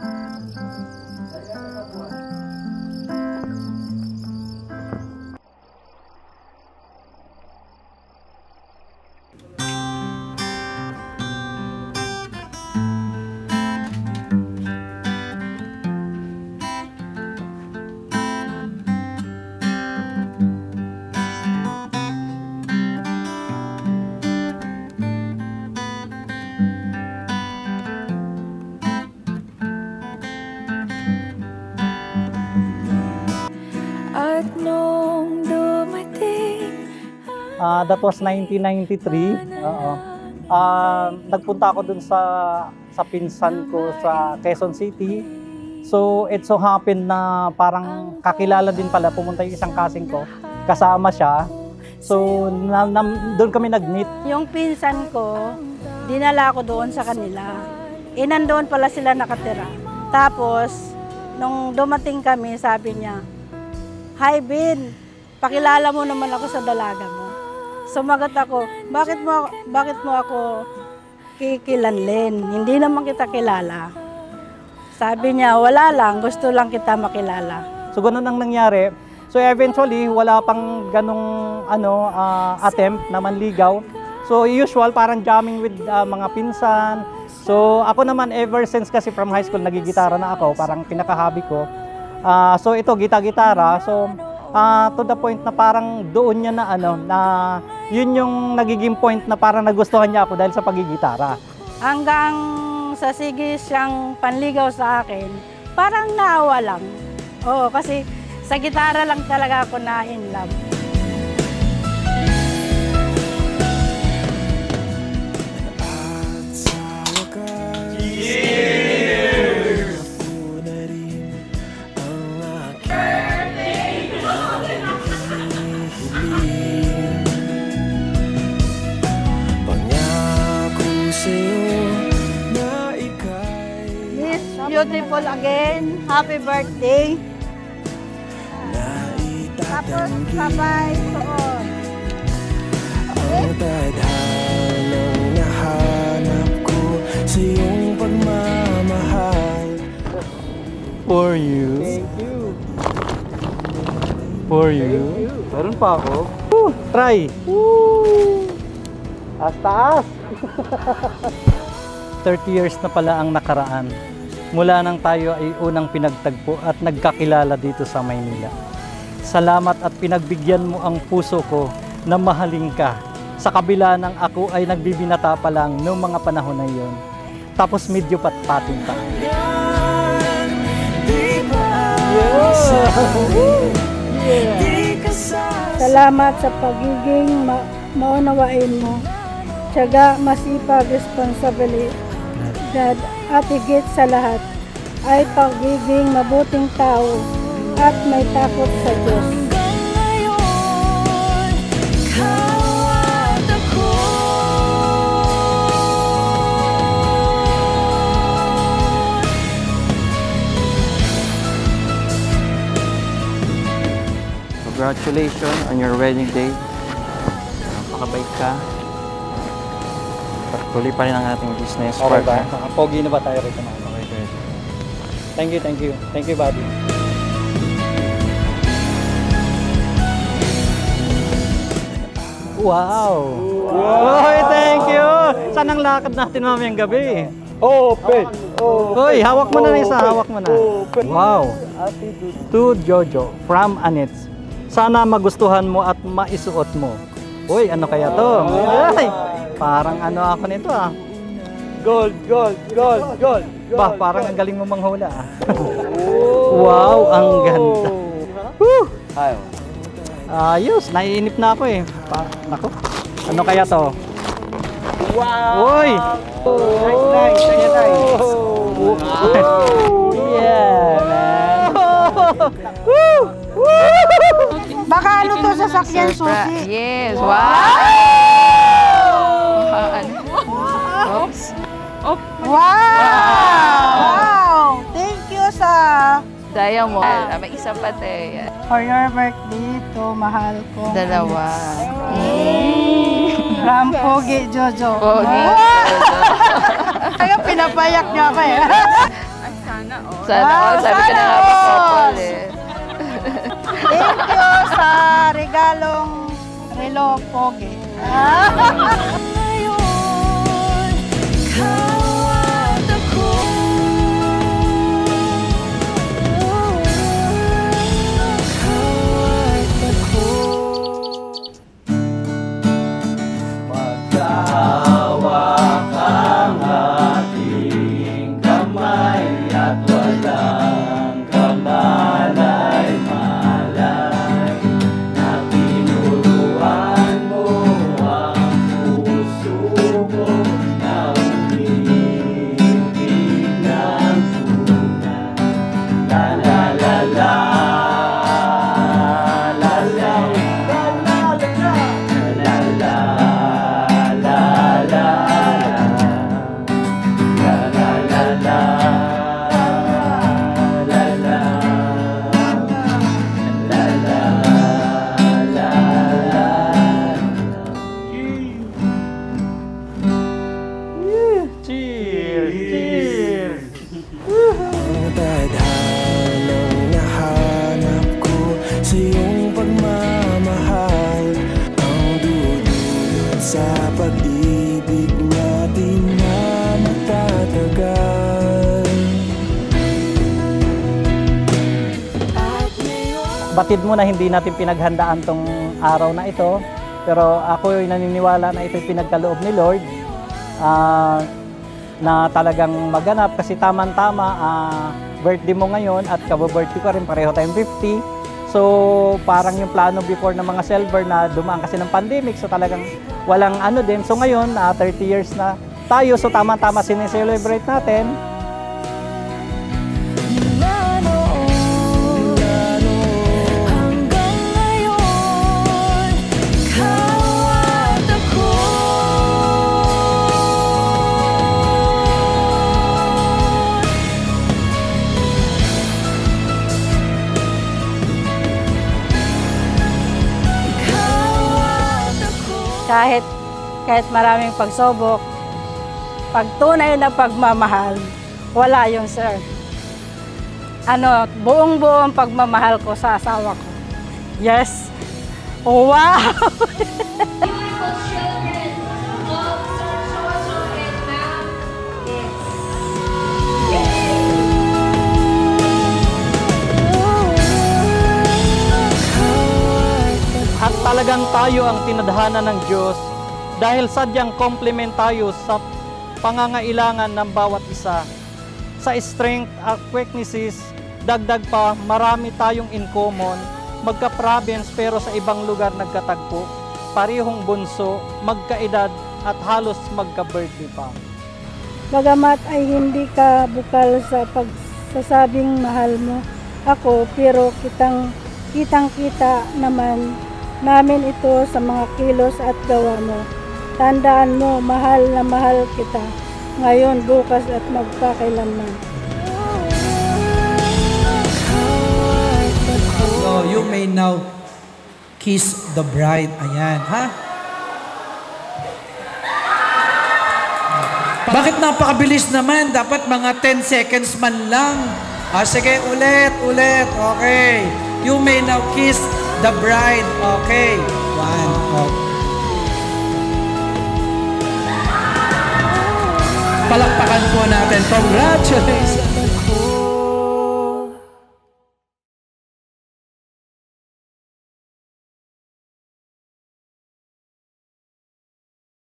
At Ah, that was 1993. Oo. Ah, nagpunta ako dun sa sa pinsan ko sa Quezon City. So, it so happened na parang kakilala din pala pumunta yung isang kasing ko. Kasama siya. So, na, na, doon kami nag-meet. Yung pinsan ko, dinala ko doon sa kanila. Eh, nandoon pala sila nakatira. Tapos, nung dumating kami, sabi niya, Hi, Bin, pakilala mo naman ako sa dalaga mo. Sumagot ako, bakit mo, bakit mo ako kikilanlin? Hindi naman kita kilala. Sabi niya, wala lang, gusto lang kita makilala. So, ganun ang nangyari. So, eventually, wala pang ganong ano, ah, attempt na manligaw. So, usual, parang jamming with ah, mga pinsan. So, ako naman, ever since kasi from high school, nagigitara na ako. Parang pinaka-hobby ko. Ah, so, ito, gita-gitara. So, ah, to the point na parang doon niya na ano, na yun yung nagiging point na parang nagustuhan niya ako dahil sa pagigitara. Hanggang sa sige siyang panligaw sa akin, parang naawa lang. Oo, kasi sa gitara lang talaga ako na in love. Pangako again, happy birthday. Tapos sabay suot. Ang tadhanang nahanap ko sa iyong pagmamahal For you. Thank you. For you. Meron pa ako. Woo, try. Woo! As taas! 30 years na pala ang nakaraan. Mula nang tayo ay unang pinagtagpo at nagkakilala dito sa Maynila. Salamat at pinagbigyan mo ang puso ko na mahalin ka. Sa kabila ng ako ay nagbibinata pa lang noong mga panahon na iyon. Tapos medyo patpatin pa. Salamat sa pagiging ma maunawain mo. Tiyaga, masipag, responsibilidad at higit sa lahat ay pagiging mabuting tao at may takot sa Diyos. Congratulations on your wedding day. Napakabait ka. Patuloy pa rin ang ating business. Okay ba? partner. Pogi na ba tayo rito? mga Okay, good. Thank you, thank you. Thank you, buddy. Wow! Wow! thank you! Saan ang lakad natin mamayang gabi? Open! Hoy, hawak mo na rin isa, hawak mo na. Wow! To Jojo from Anits. Sana magustuhan mo at maisuot mo. Uy, ano kaya to? Ay, parang ano ako nito ah. Gold, gold, gold, gold! Bah, parang ang galing mo manghula ah. wow, ang ganda. Woo! Ayos, naiinip na ako eh. Pa Nako, ano kaya to? Wow! Uy! Nice, nice. Nice, nice. Yeah, man! Woo! Baka ano to sa sakyan, Susi? Yes, wow! Wow! Wow! Thank you sa Diamond. Ah, may isa pa te. for your birthday to mahal ko. Dalawa. Rampogi Jojo. Pogi. Kaya pinapayak niya ako eh. Sana all. Sabi ko na nga ba couple eh. Thank you sa regalong relo pogi. Ngayon, Batid mo na hindi natin pinaghandaan tong araw na ito. Pero ako ay naniniwala na ito'y pinagkaloob ni Lord ah, na talagang maganap kasi tamang-tama ah, birthday mo ngayon at kababirthday ko rin pareho tayong 50. So parang yung plano before ng mga silver na dumaan kasi ng pandemic so talagang walang ano din. So ngayon ah, 30 years na tayo so tamang-tama sineselebrate natin. Kahit kahit maraming pagsubok, pag tunay na pagmamahal, wala yung sir. Ano, buong-buong pagmamahal ko sa asawa ko. Yes. Wow! talagang tayo ang tinadhana ng Diyos dahil sadyang complement tayo sa pangangailangan ng bawat isa. Sa strength at weaknesses, dagdag pa, marami tayong in common, magka-province pero sa ibang lugar nagkatagpo, parehong bunso, magkaedad at halos magka-birthday pa. Bagamat ay hindi ka bukal sa pagsasabing mahal mo ako, pero kitang kitang kita naman namin ito sa mga kilos at gawa mo. Tandaan mo, mahal na mahal kita. Ngayon, bukas at magpakailanman. So you may now kiss the bride. Ayan, ha? Bakit napakabilis naman? Dapat mga 10 seconds man lang. Ah, sige, ulit, ulit. Okay. You may now kiss the bride. Okay. One. Okay. Palakpakan po natin. Congratulations!